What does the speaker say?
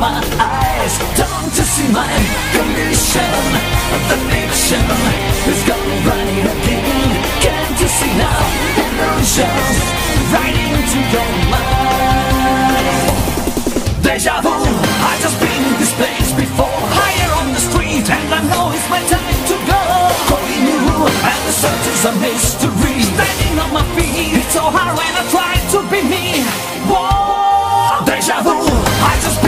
my eyes. Don't you see my condition? The nation is gone right again. Can't you see now? Illusions Right into your mind. Deja vu. I just been this place before. Higher on the street and I know it's my time to go. Calling you and the search is a mystery. Standing on my feet It's so hard when I try to be me. Whoa. Deja vu. I just